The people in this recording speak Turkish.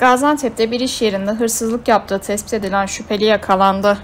Gaziantep'te bir iş yerinde hırsızlık yaptığı tespit edilen şüpheli yakalandı.